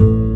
you.